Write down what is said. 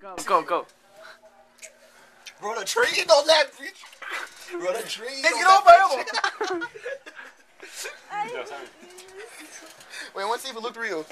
Go, go, go. Run a tree on that bitch. Run a tree. Hey, on get that over bitch. Wait, I want to see if it looked real.